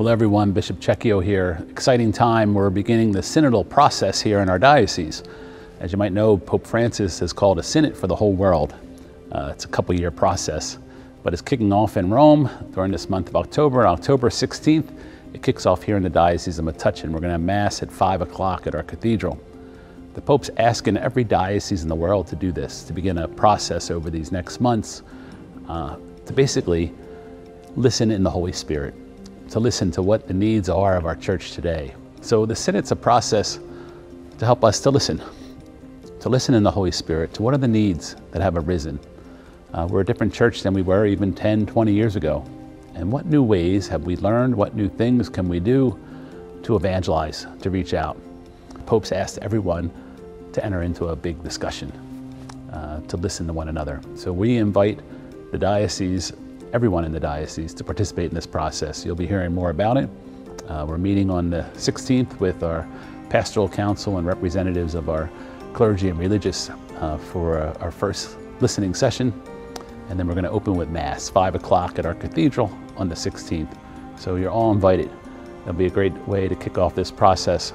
Well, everyone, Bishop Checchio here. Exciting time. We're beginning the synodal process here in our diocese. As you might know, Pope Francis has called a synod for the whole world. Uh, it's a couple year process, but it's kicking off in Rome during this month of October. October 16th, it kicks off here in the Diocese of Metuchen. We're going to have Mass at 5 o'clock at our cathedral. The Pope's asking every diocese in the world to do this, to begin a process over these next months, uh, to basically listen in the Holy Spirit to listen to what the needs are of our church today. So the Synod's a process to help us to listen, to listen in the Holy Spirit to what are the needs that have arisen. Uh, we're a different church than we were even 10, 20 years ago. And what new ways have we learned? What new things can we do to evangelize, to reach out? Pope's asked everyone to enter into a big discussion, uh, to listen to one another. So we invite the diocese everyone in the diocese to participate in this process. You'll be hearing more about it. Uh, we're meeting on the 16th with our pastoral council and representatives of our clergy and religious uh, for uh, our first listening session. And then we're going to open with Mass, 5 o'clock at our cathedral on the 16th. So you're all invited. It'll be a great way to kick off this process.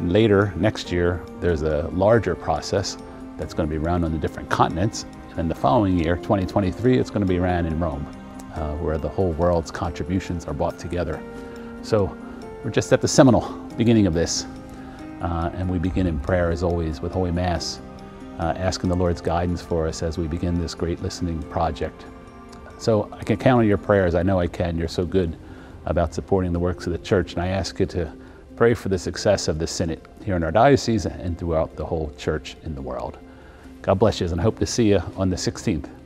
Later, next year, there's a larger process that's going to be run on the different continents and the following year, 2023, it's going to be ran in Rome, uh, where the whole world's contributions are brought together. So we're just at the seminal beginning of this. Uh, and we begin in prayer, as always, with Holy Mass, uh, asking the Lord's guidance for us as we begin this great listening project. So I can count on your prayers. I know I can. You're so good about supporting the works of the church. And I ask you to pray for the success of the Synod here in our diocese and throughout the whole church in the world. God bless you and hope to see you on the 16th.